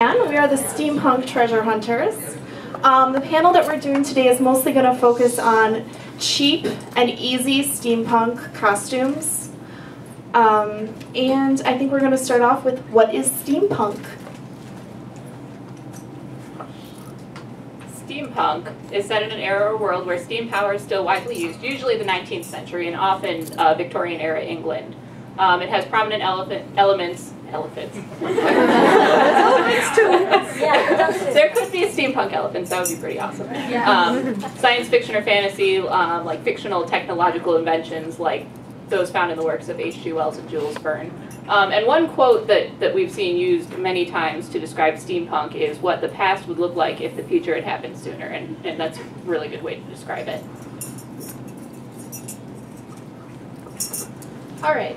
And we are the Steampunk Treasure Hunters. Um, the panel that we're doing today is mostly going to focus on cheap and easy steampunk costumes. Um, and I think we're going to start off with what is steampunk? Steampunk is set in an era or world where steam power is still widely used, usually the 19th century and often uh, Victorian era England. Um, it has prominent elements elephants. elephants too. Yeah, there could be steampunk elephants. That would be pretty awesome. Yeah. Um, science fiction or fantasy, um, like fictional technological inventions, like those found in the works of H.G. Wells and Jules Verne. Um, and one quote that, that we've seen used many times to describe steampunk is what the past would look like if the future had happened sooner, and, and that's a really good way to describe it. All right,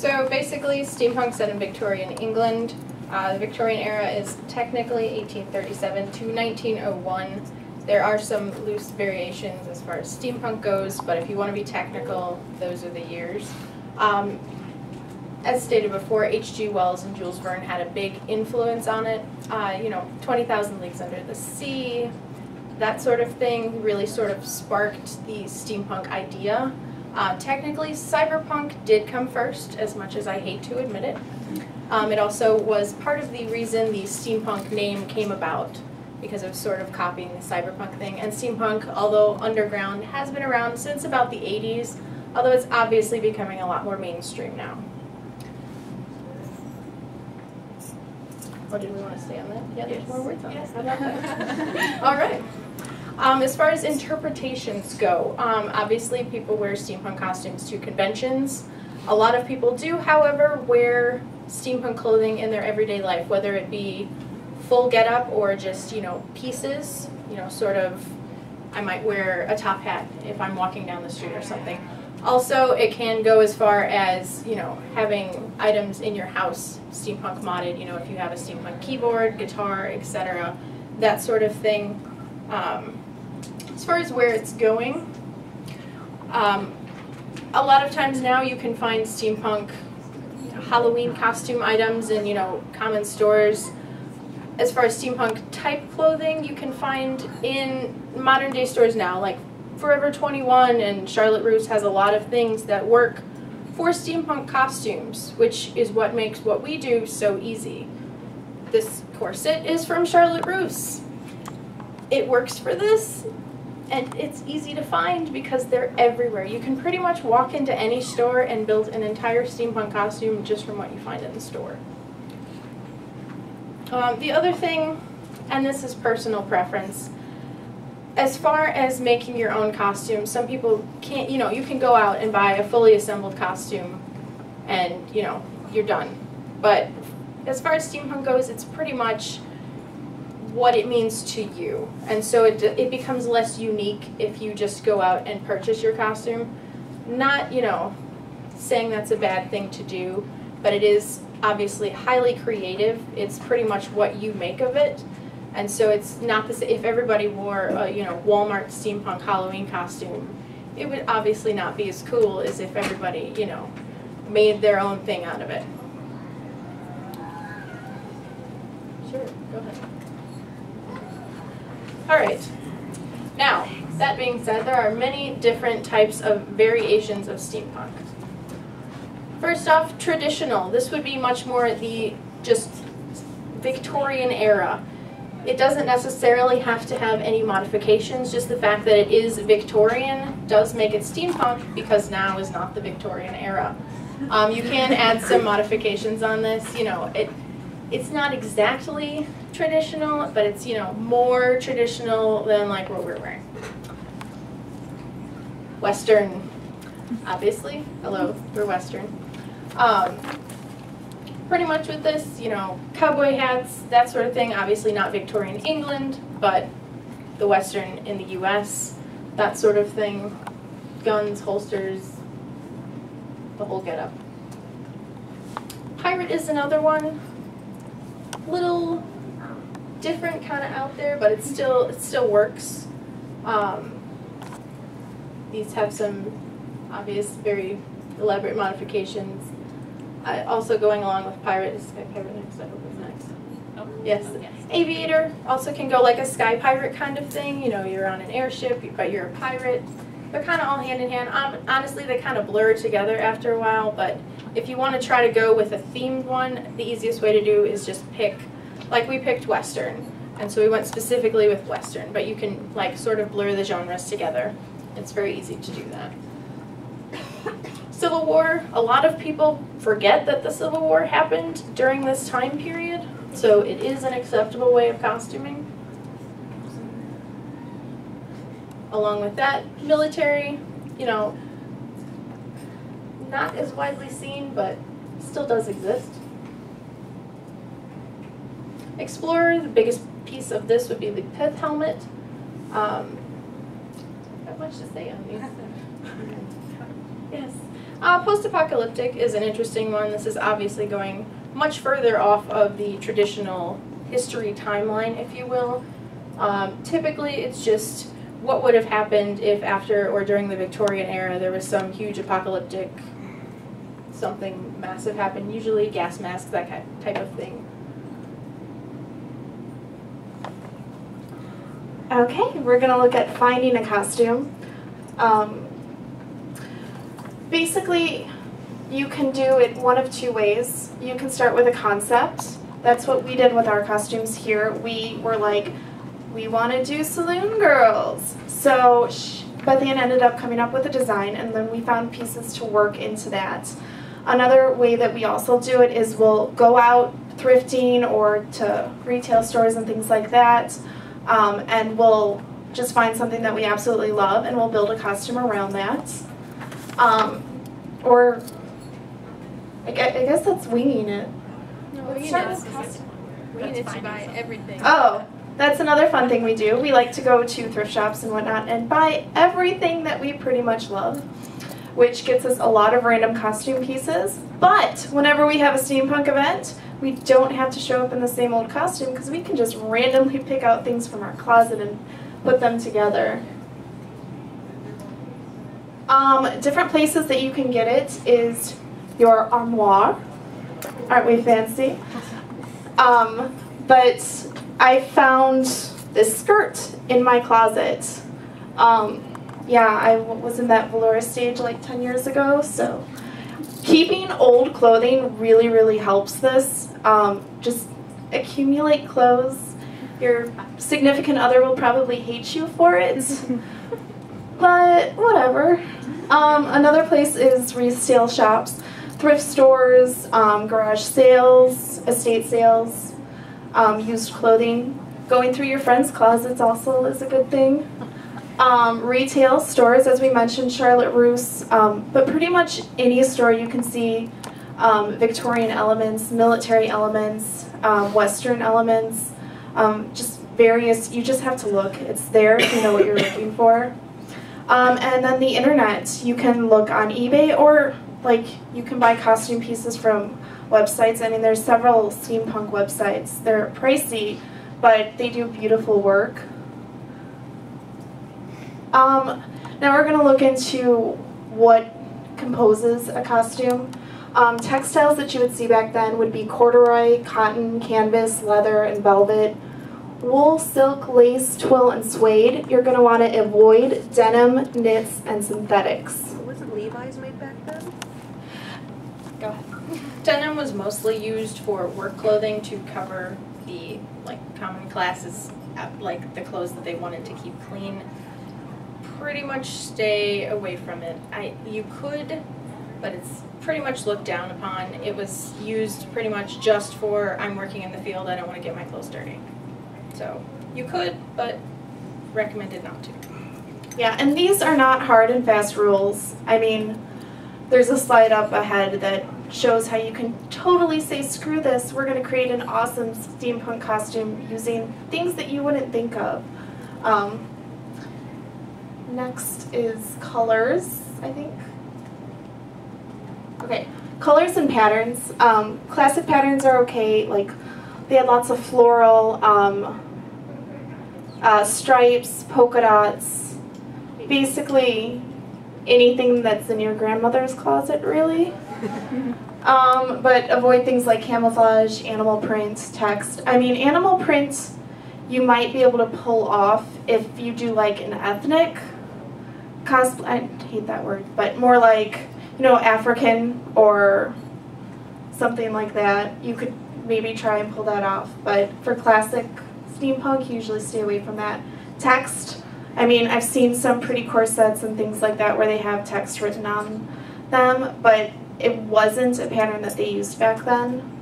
so basically, steampunk set in Victorian England. Uh, the Victorian era is technically 1837 to 1901. There are some loose variations as far as steampunk goes, but if you want to be technical, those are the years. Um, as stated before, H.G. Wells and Jules Verne had a big influence on it. Uh, you know, 20,000 Leagues Under the Sea, that sort of thing really sort of sparked the steampunk idea. Uh, technically, cyberpunk did come first, as much as I hate to admit it. Um, it also was part of the reason the steampunk name came about, because it was sort of copying the cyberpunk thing. And steampunk, although underground, has been around since about the 80s, although it's obviously becoming a lot more mainstream now. Or did we want to stay on that? Yeah, there's yes. more words on yes. How about that? All right. Um, as far as interpretations go, um, obviously people wear steampunk costumes to conventions. A lot of people do, however, wear steampunk clothing in their everyday life, whether it be full getup or just, you know, pieces, you know, sort of, I might wear a top hat if I'm walking down the street or something. Also, it can go as far as, you know, having items in your house steampunk modded, you know, if you have a steampunk keyboard, guitar, etc., that sort of thing. Um, as far as where it's going, um, a lot of times now you can find steampunk Halloween costume items in, you know, common stores. As far as steampunk type clothing, you can find in modern day stores now, like Forever 21 and Charlotte Russe has a lot of things that work for steampunk costumes, which is what makes what we do so easy. This corset is from Charlotte Russe. It works for this, and it's easy to find because they're everywhere. You can pretty much walk into any store and build an entire steampunk costume just from what you find in the store. Um, the other thing, and this is personal preference, as far as making your own costume, some people can't, you know, you can go out and buy a fully assembled costume and, you know, you're done. But as far as steampunk goes, it's pretty much what it means to you. And so it, it becomes less unique if you just go out and purchase your costume. Not, you know, saying that's a bad thing to do, but it is obviously highly creative. It's pretty much what you make of it. And so it's not the same, if everybody wore a, you know, Walmart steampunk Halloween costume, it would obviously not be as cool as if everybody, you know, made their own thing out of it. Sure, go ahead. All right. Now, that being said, there are many different types of variations of steampunk. First off, traditional. This would be much more the just Victorian era. It doesn't necessarily have to have any modifications, just the fact that it is Victorian does make it steampunk because now is not the Victorian era. Um, you can add some modifications on this, you know, it, it's not exactly traditional, but it's, you know, more traditional than like what we're wearing. Western, obviously. Hello, we're Western. Um, pretty much with this, you know, cowboy hats, that sort of thing. Obviously not Victorian England, but the Western in the U.S., that sort of thing. Guns, holsters, the whole getup. Pirate is another one little different kind of out there, but it still it still works. Um, these have some obvious, very elaborate modifications. Uh, also going along with pirate, is pirate next? I hope it's next. Yes. Aviator also can go like a sky pirate kind of thing. You know, you're on an airship, but you're a pirate. They're kind of all hand in hand. Um, honestly, they kind of blur together after a while, but if you want to try to go with a themed one, the easiest way to do is just pick, like we picked Western. And so we went specifically with Western, but you can like sort of blur the genres together. It's very easy to do that. Civil War, a lot of people forget that the Civil War happened during this time period, so it is an acceptable way of costuming. Along with that, military, you know, not as widely seen, but still does exist. Explorer, the biggest piece of this would be the pith helmet. Um, not much to say on these. yes. Uh, Post-apocalyptic is an interesting one. This is obviously going much further off of the traditional history timeline, if you will. Um, typically, it's just what would have happened if after or during the Victorian era there was some huge apocalyptic something massive happened, usually gas masks, that kind type of thing. Okay, we're going to look at finding a costume. Um, basically, you can do it one of two ways. You can start with a concept. That's what we did with our costumes here. We were like, we want to do saloon girls. So Bethany ended up coming up with a design, and then we found pieces to work into that. Another way that we also do it is we'll go out thrifting or to retail stores and things like that, um, and we'll just find something that we absolutely love, and we'll build a costume around that. Um, or I, guess that's winging it. No, winging it. Winging it to buy everything. Oh, that's another fun thing we do. We like to go to thrift shops and whatnot and buy everything that we pretty much love, which gets us a lot of random costume pieces. But whenever we have a steampunk event, we don't have to show up in the same old costume because we can just randomly pick out things from our closet and put them together. Um, different places that you can get it is your armoire. Aren't we fancy? Um, but I found this skirt in my closet. Um, yeah, I was in that velour stage like 10 years ago, so keeping old clothing really, really helps this. Um, just accumulate clothes. Your significant other will probably hate you for it, but whatever. Um, another place is resale shops, thrift stores, um, garage sales, estate sales, um, used clothing. Going through your friends' closets also is a good thing. Um, retail stores, as we mentioned, Charlotte Russe, um, but pretty much any store you can see um, Victorian elements, military elements, Western elements, just various, you just have to look. It's there if you know what you're looking for. Um, and then the internet, you can look on eBay or like you can buy costume pieces from websites. I mean, there's several steampunk websites. They're pricey, but they do beautiful work. Um, now we're going to look into what composes a costume. Um, textiles that you would see back then would be corduroy, cotton, canvas, leather, and velvet wool, silk, lace, twill, and suede. You're going to want to avoid denim, knits, and synthetics. Wasn't Levi's made back then? Go ahead. Denim was mostly used for work clothing to cover the like common classes, uh, like the clothes that they wanted to keep clean. Pretty much stay away from it. I you could, but it's pretty much looked down upon. It was used pretty much just for I'm working in the field. I don't want to get my clothes dirty. So you could, but recommended not to. Yeah, and these are not hard and fast rules. I mean, there's a slide up ahead that shows how you can totally say, screw this, we're going to create an awesome steampunk costume using things that you wouldn't think of. Um, next is colors, I think. Okay, colors and patterns. Um, classic patterns are okay, like they had lots of floral, um, uh, stripes, polka dots, basically anything that's in your grandmother's closet, really. Um, but avoid things like camouflage, animal print, text. I mean, animal print you might be able to pull off if you do like an ethnic cosplay. I hate that word, but more like, you know, African or something like that. You could maybe try and pull that off. But for classic steampunk, you usually stay away from that. Text, I mean, I've seen some pretty corsets and things like that where they have text written on them, but it wasn't a pattern that they used back then.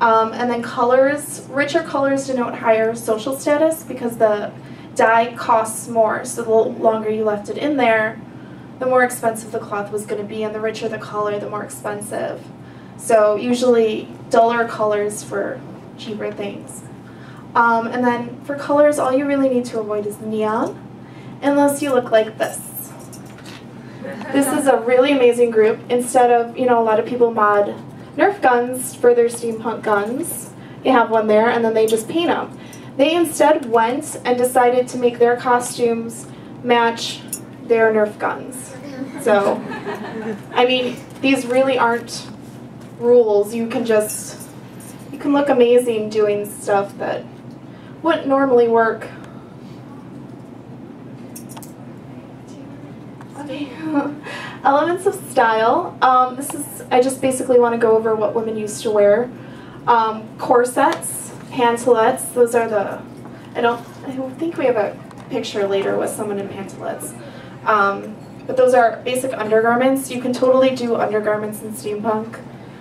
Um, and then colors, richer colors denote higher social status because the dye costs more. So the longer you left it in there, the more expensive the cloth was going to be, and the richer the color, the more expensive. So usually duller colors for cheaper things. Um, and then for colors, all you really need to avoid is neon, unless you look like this. This is a really amazing group. Instead of, you know, a lot of people mod Nerf guns for their steampunk guns. You have one there, and then they just paint them. They instead went and decided to make their costumes match their Nerf guns. So, I mean, these really aren't rules. You can just, you can look amazing doing stuff that wouldn't normally work. Okay. Elements of style. Um, this is, I just basically want to go over what women used to wear. Um, corsets, pantalettes, those are the, I don't, I think we have a picture later with someone in pantalettes. Um, but those are basic undergarments. You can totally do undergarments in steampunk.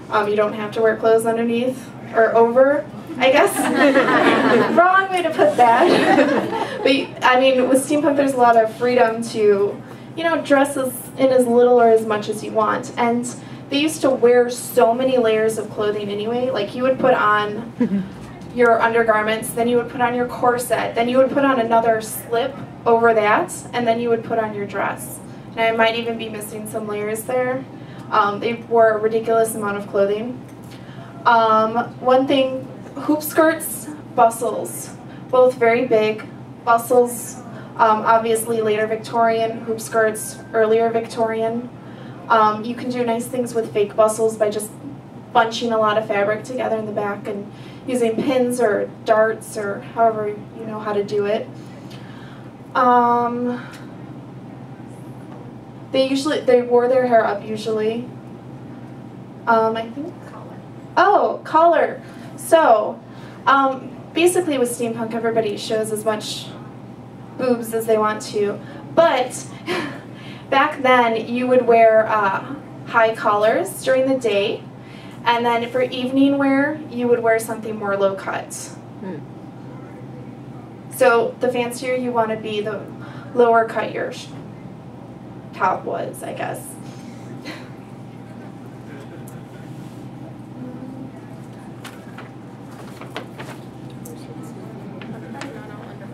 Um, you don't have to wear clothes underneath or over, I guess. Wrong way to put that. but I mean, with steampunk, there's a lot of freedom to, you know, dress as, in as little or as much as you want. And they used to wear so many layers of clothing anyway. Like you would put on your undergarments, then you would put on your corset, then you would put on another slip over that, and then you would put on your dress. And I might even be missing some layers there. Um, they wore a ridiculous amount of clothing. Um, one thing, hoop skirts, bustles, both very big. Bustles, um, obviously later Victorian, hoop skirts, earlier Victorian. Um, you can do nice things with fake bustles by just bunching a lot of fabric together in the back and using pins or darts or however you know how to do it. Um, they usually, they wore their hair up usually. Um, I think, collar. Oh, collar. So, um, basically with steampunk, everybody shows as much boobs as they want to. But back then, you would wear uh, high collars during the day. And then for evening wear, you would wear something more low cut. Hmm. So the fancier you want to be, the lower cut your top was, I guess.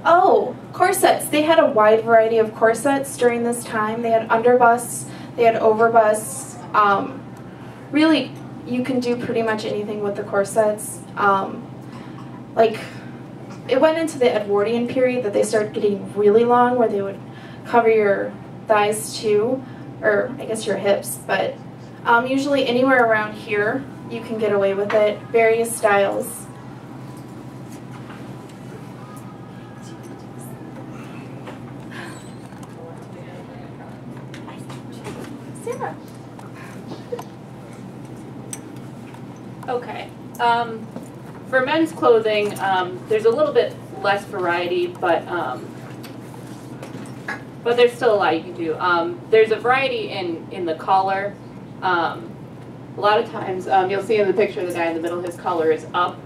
Oh, corsets. They had a wide variety of corsets during this time. They had underbust, they had overbust. Um, really, you can do pretty much anything with the corsets. Um, like, it went into the Edwardian period that they started getting really long, where they would cover your thighs too, or I guess your hips, but um, usually anywhere around here, you can get away with it. Various styles. Okay. Um, for men's clothing, um, there's a little bit less variety, but um, but there's still a lot you can do. Um, there's a variety in in the collar. Um, a lot of times, um, you'll see in the picture the guy in the middle, his collar is up.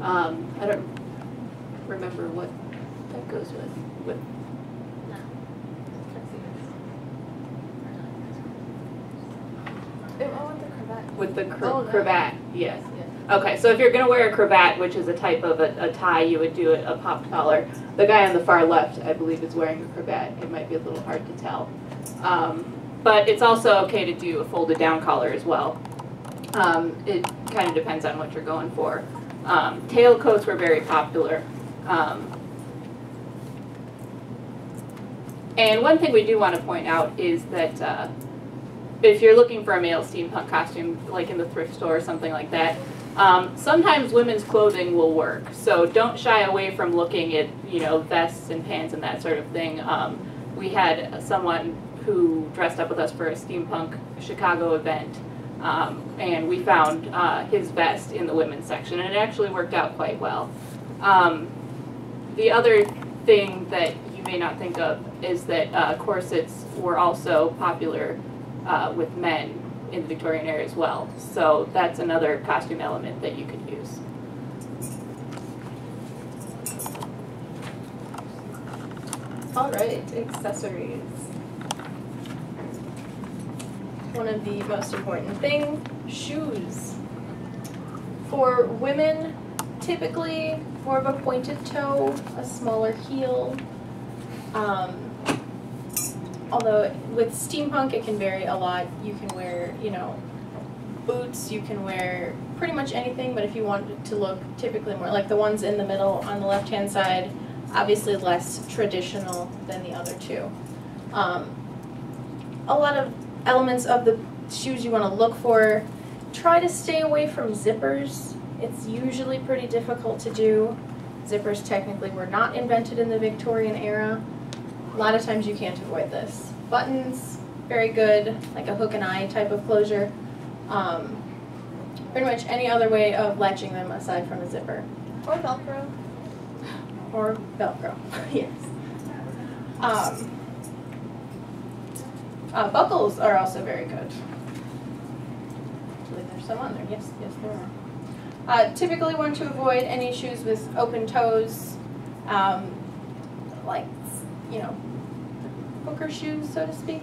Um, I don't remember what that goes with. with with the cr oh, cravat, yes. Okay, so if you're going to wear a cravat, which is a type of a, a tie, you would do a, a popped collar. The guy on the far left, I believe, is wearing a cravat. It might be a little hard to tell. Um, but it's also okay to do a folded down collar as well. Um, it kind of depends on what you're going for. Um, tailcoats were very popular. Um, and one thing we do want to point out is that uh, if you're looking for a male steampunk costume, like in the thrift store or something like that, um, sometimes women's clothing will work. So don't shy away from looking at, you know, vests and pants and that sort of thing. Um, we had someone who dressed up with us for a steampunk Chicago event, um, and we found uh, his vest in the women's section, and it actually worked out quite well. Um, the other thing that you may not think of is that uh, corsets were also popular uh, with men in the Victorian era as well. So that's another costume element that you could use. All right, accessories. One of the most important thing, shoes. For women, typically more of a pointed toe, a smaller heel. Um, although with steampunk it can vary a lot. You can wear, you know, boots, you can wear pretty much anything, but if you want to look typically more like the ones in the middle on the left hand side, obviously less traditional than the other two. Um, a lot of elements of the shoes you want to look for, try to stay away from zippers. It's usually pretty difficult to do. Zippers technically were not invented in the Victorian era. A lot of times you can't avoid this. Buttons, very good, like a hook and eye type of closure. Um, pretty much any other way of latching them aside from a zipper. Or Velcro. Or Velcro, yes. Um, uh, buckles are also very good. Believe there's some on there. Yes, yes, there are. Uh, typically want to avoid any shoes with open toes, um, like, you know, hooker shoes, so to speak.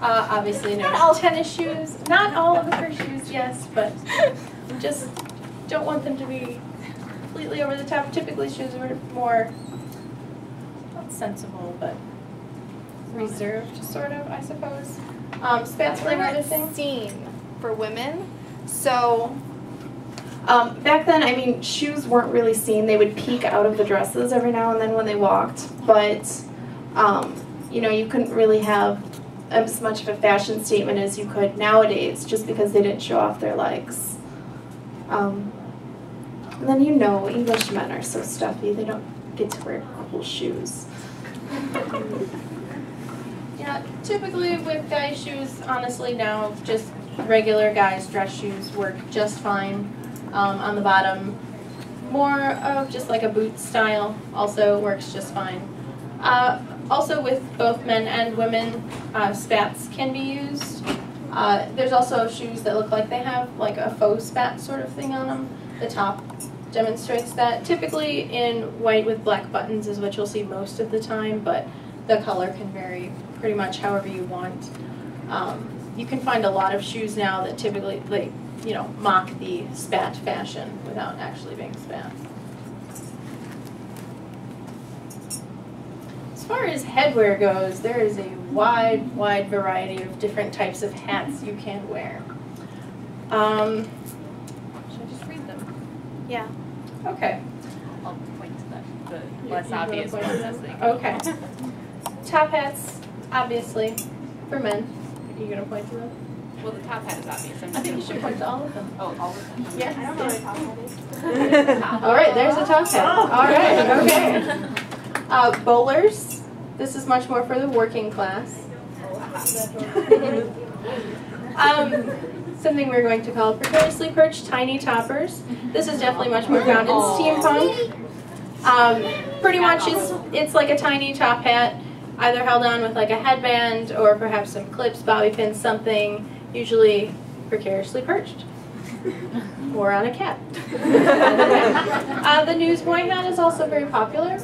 Uh, obviously, no Not all- tennis shoes. Not all of hooker shoes, yes, but just don't want them to be completely over the top. Typically, shoes are more not sensible, but reserved, sort of, I suppose. Um, spats weren't thing. seen for women, so um, back then, I mean, shoes weren't really seen. They would peek out of the dresses every now and then when they walked, but um, you know, you couldn't really have as much of a fashion statement as you could nowadays, just because they didn't show off their legs. Um, and then you know, English men are so stuffy; they don't get to wear cool shoes. Yeah, typically with guys' shoes, honestly now just regular guys' dress shoes work just fine. Um, on the bottom, more of just like a boot style also works just fine. Uh, also with both men and women, uh, spats can be used. Uh, there's also shoes that look like they have like a faux spat sort of thing on them. The top demonstrates that. Typically in white with black buttons is what you'll see most of the time, but the color can vary pretty much however you want. Um, you can find a lot of shoes now that typically, like, you know, mock the spat fashion without actually being spat. As far as headwear goes, there is a wide, wide variety of different types of hats you can wear. Um, should I just read them? Yeah. Okay. I'll point to the, the less you obvious ones as they go. Okay. Top hats, obviously, for men. Are you gonna point to them? Well, the top hat is obvious. I'm I think you should point to all of them. Oh, all of them? Yes. I don't know what a top hat is. All right, there's a top hat. All right, okay. Uh, bowlers. This is much more for the working class. Um, something we're going to call precariously perched tiny toppers. This is definitely much more found in steampunk. Um, pretty much it's, it's like a tiny top hat, either held on with like a headband or perhaps some clips, bobby pins, something, usually precariously perched. Or on a cap. uh, the newsboy hat is also very popular.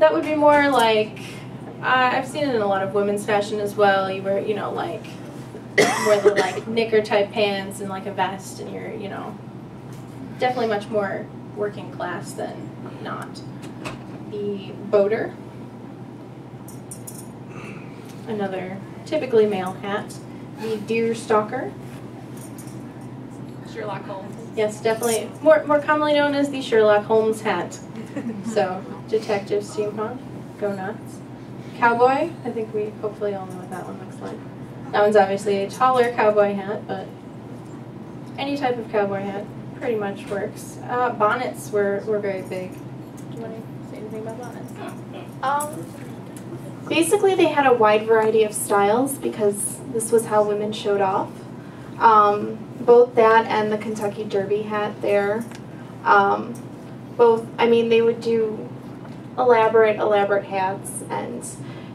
That would be more like, uh, I've seen it in a lot of women's fashion as well. You wear, you know, like, wear the like knicker type pants and like a vest and you're, you know, definitely much more working class than not. The boater. Another typically male hat. The deer stalker. Sherlock Holmes. Yes, definitely. More, more commonly known as the Sherlock Holmes hat. So, Detective Steampunk, go nuts. Cowboy, I think we hopefully all know what that one looks like. That one's obviously a taller cowboy hat, but any type of cowboy hat pretty much works. Uh, bonnets were, were very big. Do you want to say anything about bonnets? Um, basically, they had a wide variety of styles because this was how women showed off. Um, both that and the Kentucky Derby hat there. Um, both, I mean, they would do elaborate, elaborate hats and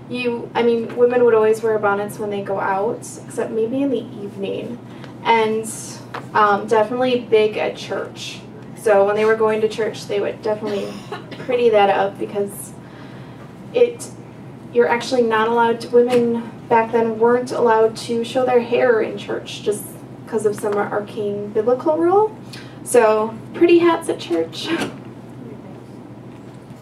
you, I mean, women would always wear bonnets when they go out, except maybe in the evening. And um, definitely big at church. So when they were going to church, they would definitely pretty that up because it, you're actually not allowed to, women back then weren't allowed to show their hair in church just because of some arcane biblical rule. So pretty hats at church.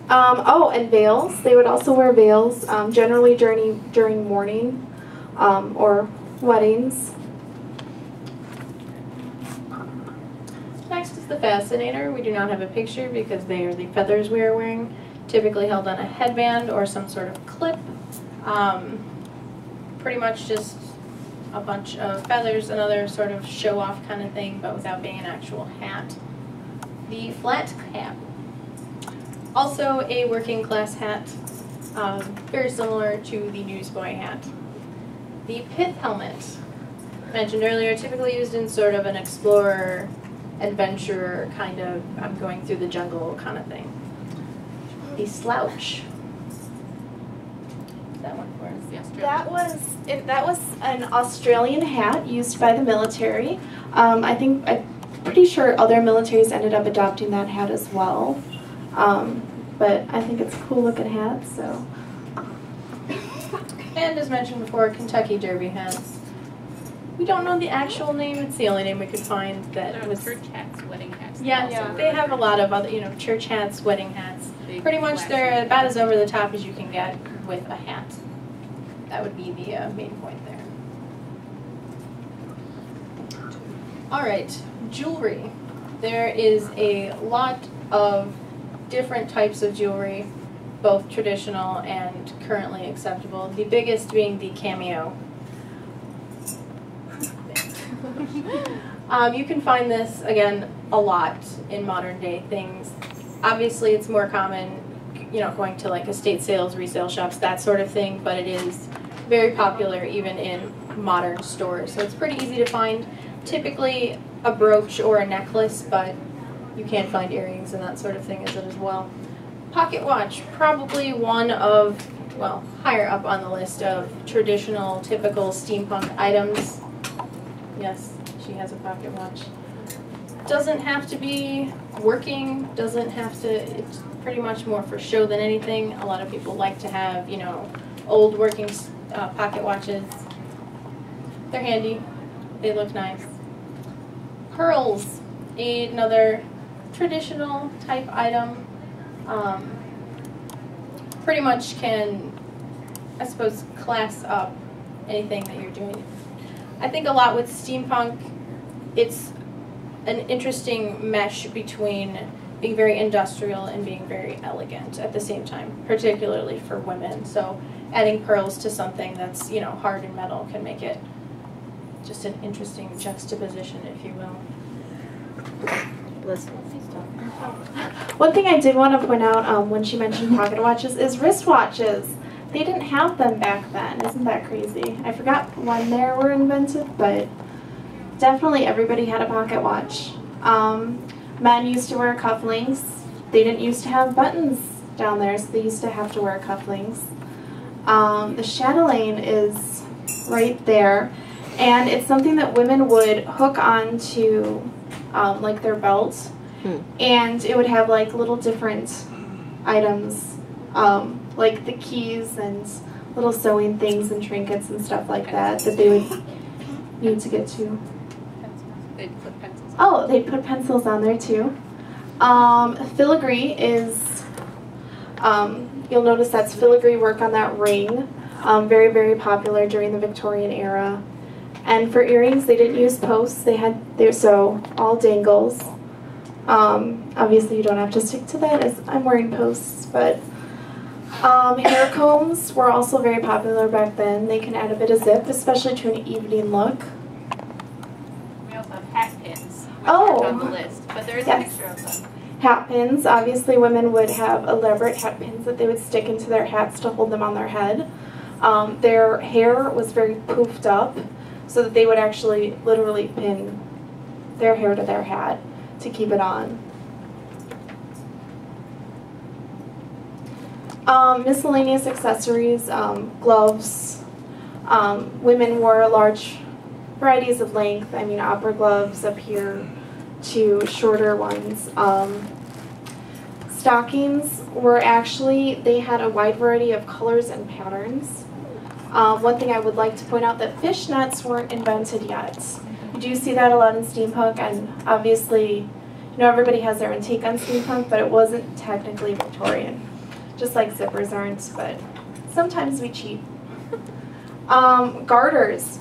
Um, oh, and veils. They would also wear veils, um, generally during during mourning um, or weddings. Next is the fascinator. We do not have a picture because they are the feathers we are wearing, typically held on a headband or some sort of clip. Um, pretty much just a bunch of feathers, another sort of show-off kind of thing, but without being an actual hat. The flat cap. Also a working class hat, um, very similar to the newsboy hat. The pith helmet, mentioned earlier, typically used in sort of an explorer, adventurer kind of, I'm going through the jungle kind of thing. The slouch. That one for us. That was it, that was an Australian hat used by the military. Um, I think I'm pretty sure other militaries ended up adopting that hat as well. Um, but I think it's a cool looking hat. So. And as mentioned before, Kentucky Derby hats. We don't know the actual name. It's the only name we could find that There was. was church hats, wedding hats. Yeah, Yeah. they have a lot of other, you know, church hats, wedding hats. Big Pretty much they're hats. about as over the top as you can get with a hat. That would be the uh, main point there. All right, jewelry. There is a lot of different types of jewelry, both traditional and currently acceptable. The biggest being the cameo. um, you can find this again a lot in modern day things. Obviously, it's more common, you know, going to like estate sales, resale shops, that sort of thing. But it is very popular even in modern stores. So it's pretty easy to find. Typically a brooch or a necklace, but you can find earrings and that sort of thing as it as well. Pocket watch, probably one of, well, higher up on the list of traditional, typical steampunk items. Yes, she has a pocket watch. Doesn't have to be working, doesn't have to, it's pretty much more for show than anything. A lot of people like to have, you know, old working uh, pocket watches. They're handy, they look nice. Pearls, another traditional type item. Um, pretty much can, I suppose, class up anything that you're doing. I think a lot with steampunk, it's an interesting mesh between being very industrial and being very elegant at the same time, particularly for women. So adding pearls to something that's, you know, hard and metal can make it just an interesting juxtaposition, if you will. Bless One thing I did want to point out um, when she mentioned pocket watches is wristwatches. They didn't have them back then. Isn't that crazy? I forgot when they were invented, but definitely everybody had a pocket watch. Um, men used to wear cufflinks. They didn't used to have buttons down there, so they used to have to wear cufflinks. Um, the chatelaine is right there, and it's something that women would hook onto um, like their belt, Hmm. and it would have like little different items, um, like the keys and little sewing things and trinkets and stuff like that that they would need to get to. They'd put pencils. Oh, they put pencils on there too. Um, filigree is, um, you'll notice that's filigree work on that ring. Um, very, very popular during the Victorian era. And for earrings, they didn't use posts. They had, they're so all dangles. Um, obviously, you don't have to stick to that as I'm wearing posts, but Um, hair combs were also very popular back then. They can add a bit of zip, especially to an evening look. We also have hat pins, Oh. on the list, but there is Yes. a picture of them. Hat pins, obviously women would have elaborate hat pins that they would stick into their hats to hold them on their head. Um, their hair was very poofed up so that they would actually literally pin their hair to their hat to keep it on. Um, miscellaneous accessories, um, gloves. Um, women wore large varieties of length. I mean, opera gloves up here to shorter ones. Um, stockings were actually, they had a wide variety of colors and patterns. Um, one thing I would like to point out that fishnets weren't invented yet. You do see that a lot in steampunk, and obviously, you know, everybody has their own take on steampunk, but it wasn't technically Victorian. Just like zippers aren't, but sometimes we cheat. Um, garters.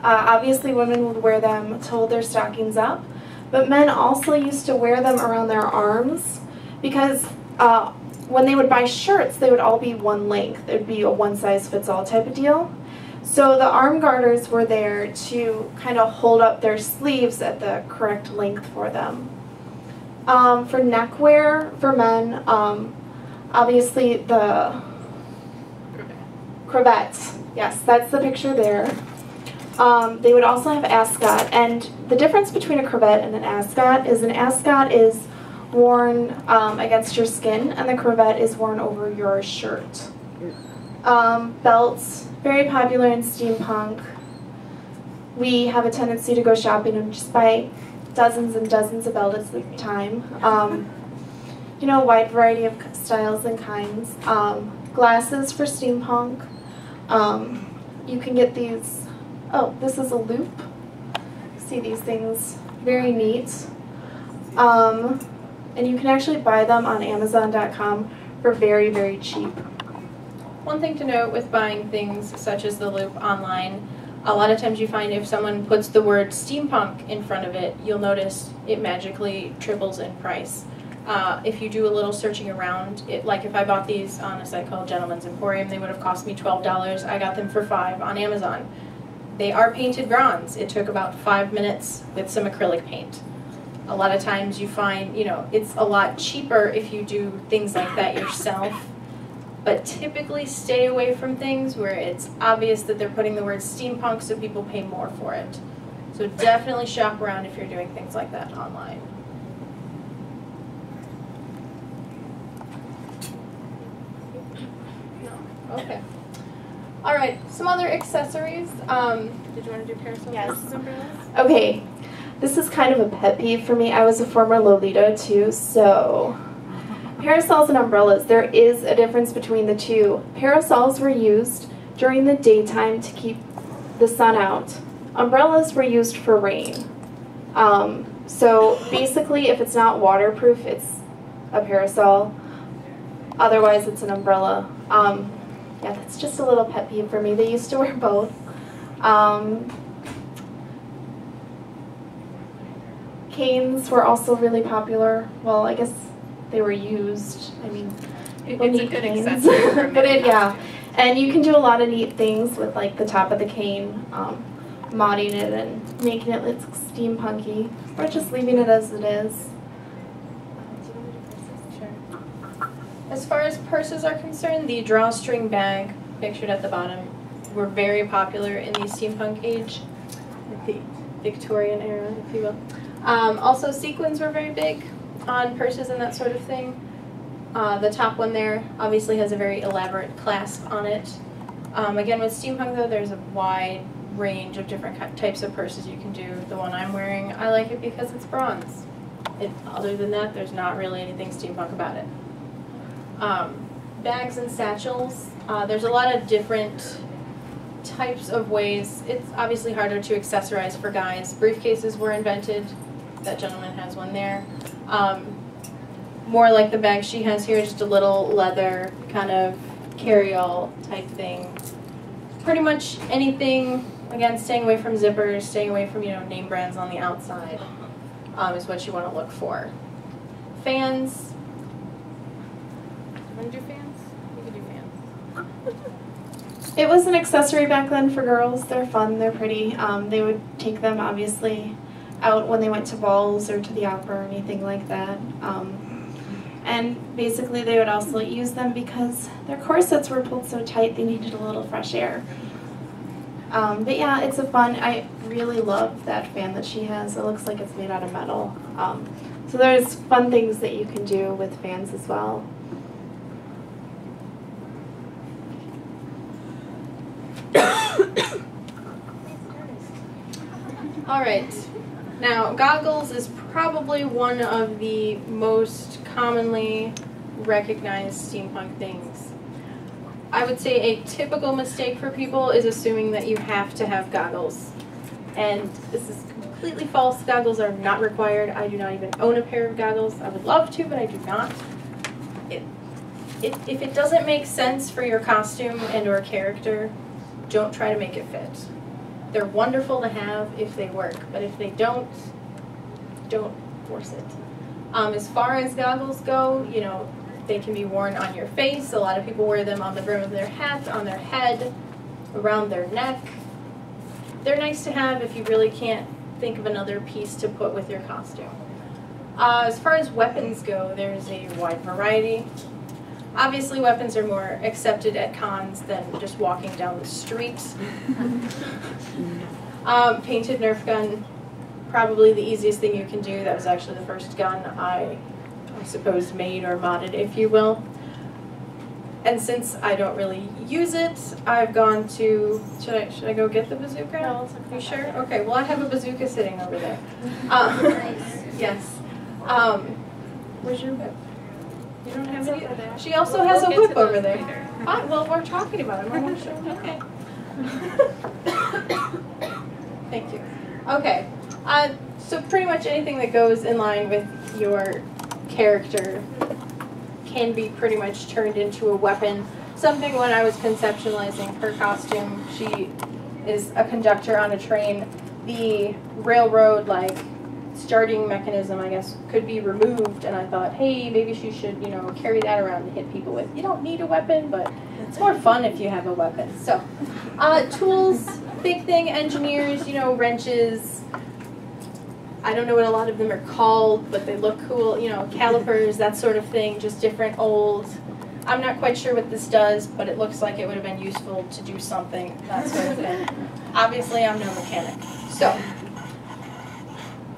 Uh, obviously, women would wear them to hold their stockings up, but men also used to wear them around their arms because uh, when they would buy shirts, they would all be one length. It would be a one size fits all type of deal. So the arm garters were there to kind of hold up their sleeves at the correct length for them. Um, for neckwear for men, um, obviously the cravats. Yes, that's the picture there. Um, they would also have ascot, and the difference between a cravat and an ascot is an ascot is worn um, against your skin, and the cravat is worn over your shirt. Um, belts, very popular in steampunk. We have a tendency to go shopping and just buy dozens and dozens of belts at a time. Um, you know, a wide variety of styles and kinds. Um, glasses for steampunk. Um, you can get these, oh, this is a loupe. See these things, very neat. Um, and you can actually buy them on Amazon.com for very, very cheap. One thing to note with buying things such as the loupe online, a lot of times you find if someone puts the word steampunk in front of it, you'll notice it magically triples in price. Uh, if you do a little searching around, it, like if I bought these on a site called Gentleman's Emporium, they would have cost me $12. I got them for 5 on Amazon. They are painted bronze. It took about 5 minutes with some acrylic paint. A lot of times you find, you know, it's a lot cheaper if you do things like that yourself but typically stay away from things where it's obvious that they're putting the word steampunk so people pay more for it. So definitely shop around if you're doing things like that online. No. Okay. All right. Some other accessories. Um, did you want to do parasols Yes. Okay, this is kind of a pet peeve for me. I was a former Lolita too, so parasols and umbrellas, there is a difference between the two. Parasols were used during the daytime to keep the sun out. Umbrellas were used for rain. Um, so basically, if it's not waterproof, it's a parasol. Otherwise, it's an umbrella. Um, yeah, that's just a little pet peeve for me. They used to wear both. Um, canes were also really popular. Well, I guess they were used. I mean, It's a good canes. accessory but it, yeah, and you can do a lot of neat things with like the top of the cane, um, modding it and making it look steampunky, or just leaving it as it is. Sure. As far as purses are concerned, the drawstring bag pictured at the bottom were very popular in the steampunk age, the Victorian era, if you will. Um, also, sequins were very big on purses and that sort of thing. Uh, the top one there obviously has a very elaborate clasp on it. Um, again, with steampunk though, there's a wide range of different types of purses you can do. The one I'm wearing, I like it because it's bronze. It, other than that, there's not really anything steampunk about it. Um, bags and satchels, uh, there's a lot of different types of ways. It's obviously harder to accessorize for guys. Briefcases were invented. That gentleman has one there. Um, more like the bag she has here, just a little leather kind of carry-all type thing. Pretty much anything, again, staying away from zippers, staying away from, you know, name brands on the outside um, is what you want to look for. Fans. Want to do fans? You can do fans. It was an accessory back then for girls. They're fun, they're pretty. Um, they would take them, obviously, out when they went to balls or to the opera or anything like that. Um, and basically, they would also use them because their corsets were pulled so tight they needed a little fresh air. Um, but yeah, it's a fun. I really love that fan that she has. It looks like it's made out of metal. Um, so there's fun things that you can do with fans as well. All right. Now, goggles is probably one of the most commonly recognized steampunk things. I would say a typical mistake for people is assuming that you have to have goggles. And this is completely false. Goggles are not required. I do not even own a pair of goggles. I would love to, but I do not. It, it, if it doesn't make sense for your costume and or character, don't try to make it fit. They're wonderful to have if they work, but if they don't, don't force it. Um, as far as goggles go, you know, they can be worn on your face. A lot of people wear them on the brim of their hat, on their head, around their neck. They're nice to have if you really can't think of another piece to put with your costume. Uh, as far as weapons go, there's a wide variety. Obviously, weapons are more accepted at cons than just walking down the street. um, painted Nerf gun, probably the easiest thing you can do. That was actually the first gun I, I suppose, made or modded, if you will. And since I don't really use it, I've gone to. Should I should I go get the bazooka? No, you sure? Okay. Well, I have a bazooka sitting over there. Um, yes. Um, where's your whip? You don't have any. She also has a We'll get whip over there. later. Fine. Well, we're talking about it. I want to show Okay. Thank you. Okay. Uh, so pretty much anything that goes in line with your character can be pretty much turned into a weapon. Something when I was conceptualizing her costume, she is a conductor on a train. The railroad like starting mechanism, I guess, could be removed, and I thought, hey, maybe she should, you know, carry that around and hit people with. You don't need a weapon, but it's more fun if you have a weapon. So, uh, tools, big thing, engineers, you know, wrenches. I don't know what a lot of them are called, but they look cool. You know, calipers, that sort of thing, just different old. I'm not quite sure what this does, but it looks like it would have been useful to do something, that sort of thing. Obviously, I'm no mechanic. So,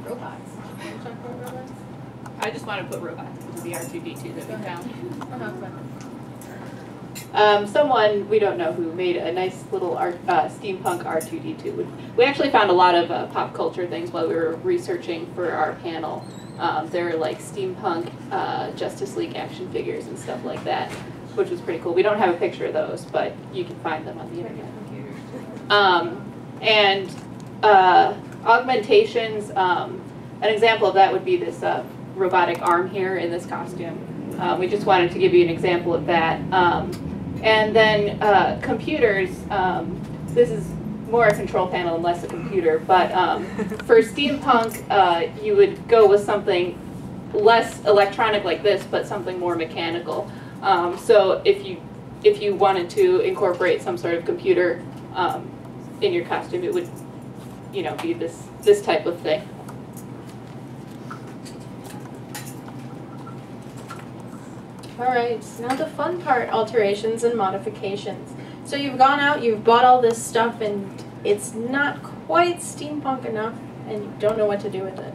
robots. Wanna talk about robots? I just want to put robots into the R2D2 that we found. Uh-huh. Um, someone we don't know who made a nice little art, uh, steampunk R2D2. We actually found a lot of uh, pop culture things while we were researching for our panel. Um, there are like steampunk uh, Justice League action figures and stuff like that, which was pretty cool. We don't have a picture of those, but you can find them on the internet. Um, and uh, augmentations, um, an example of that would be this uh, robotic arm here in this costume. Uh, we just wanted to give you an example of that. Um, and then uh, computers, um, this is more a control panel and less a computer, but um, for steampunk, uh, you would go with something less electronic like this, but something more mechanical. Um, so if you if you wanted to incorporate some sort of computer um, in your costume, it would, you know, be this this type of thing. All right, now the fun part, alterations and modifications. So you've gone out, you've bought all this stuff, and it's not quite steampunk enough, and you don't know what to do with it.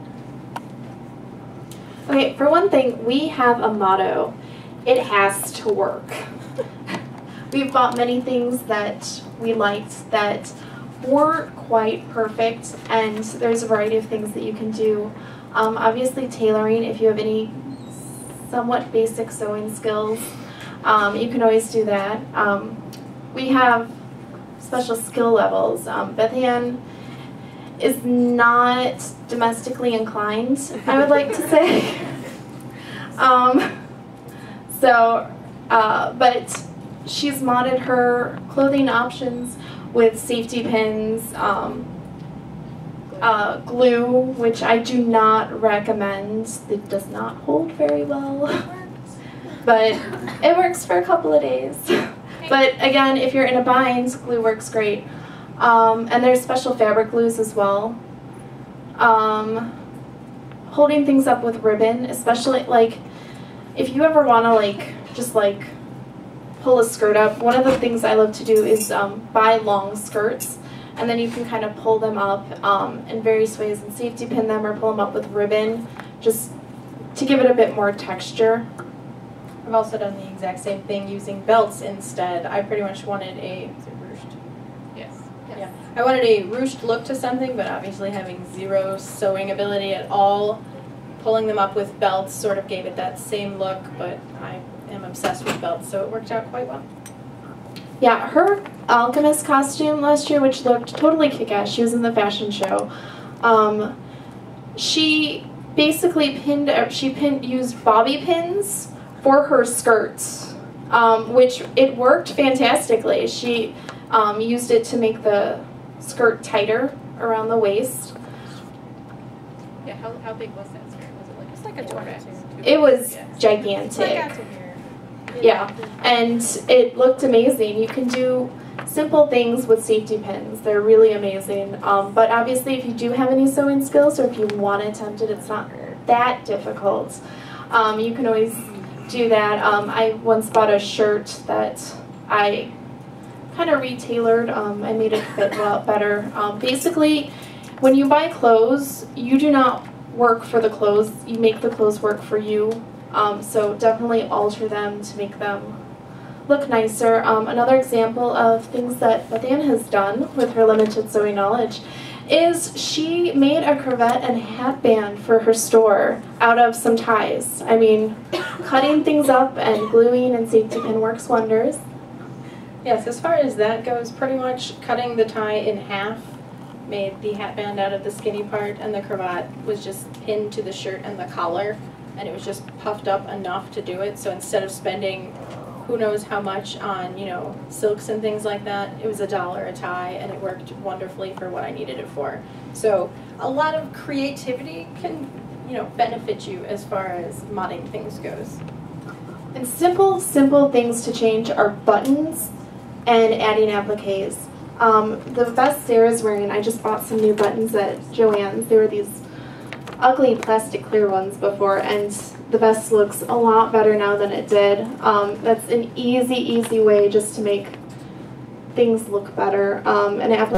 Okay, for one thing, we have a motto it has to work. We've bought many things that we liked that weren't quite perfect, and there's a variety of things that you can do. Um, obviously, tailoring, if you have any somewhat basic sewing skills, um, you can always do that. Um, we have special skill levels. Um, Beth Ann is not domestically inclined, I would like to say. um, so, uh, but she's modded her clothing options with safety pins, um, uh, glue, which I do not recommend. It does not hold very well, but it works for a couple of days. But again, if you're in a bind, glue works great. Um, and there's special fabric glues as well. Um, holding things up with ribbon, especially like if you ever want to like just like pull a skirt up, one of the things I love to do is um, buy long skirts and then you can kind of pull them up um, in various ways and safety pin them or pull them up with ribbon just to give it a bit more texture. I've also done the exact same thing using belts instead. I pretty much wanted a is ruched? Yes. Yeah. I wanted a ruched look to something, but obviously having zero sewing ability at all, pulling them up with belts sort of gave it that same look, but I am obsessed with belts, so it worked out quite well. Yeah, her alchemist costume last year, which looked totally kick-ass. She was in the fashion show. Um, she basically pinned. up. She pinned used bobby pins for her skirts, um, which it worked fantastically. She um, used it to make the skirt tighter around the waist. Yeah, how, how big was that skirt? Was it like It's like a four 22. X? It was Yeah. gigantic. Yeah, and it looked amazing. You can do simple things with safety pins. They're really amazing. Um, but obviously, if you do have any sewing skills or if you want to attempt it, it's not that difficult. Um, you can always do that. Um, I once bought a shirt that I kind of retailored. Um, I made it fit better. Um, basically, when you buy clothes, you do not work for the clothes. You make the clothes work for you. Um, so definitely alter them to make them look nicer. Um, another example of things that Beth Ann has done with her limited sewing knowledge is she made a cravat and hat band for her store out of some ties. I mean, cutting things up and gluing and safety pin works wonders. Yes, as far as that goes, pretty much cutting the tie in half made the hat band out of the skinny part, and the cravat was just pinned to the shirt and the collar, and it was just puffed up enough to do it. So instead of spending who knows how much on, you know, silks and things like that, it was a dollar a tie, and it worked wonderfully for what I needed it for. So a lot of creativity can, you know, benefit you as far as modding things goes. And simple, simple things to change are buttons and adding appliques. Um, the vest Sarah's wearing, I just bought some new buttons at Joann's. They were these ugly plastic clear ones before, and the vest looks a lot better now than it did. Um, that's an easy, easy way just to make things look better. Um, and applique